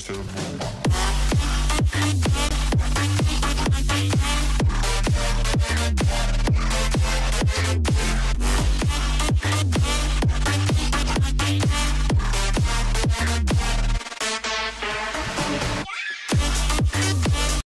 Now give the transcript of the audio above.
just a.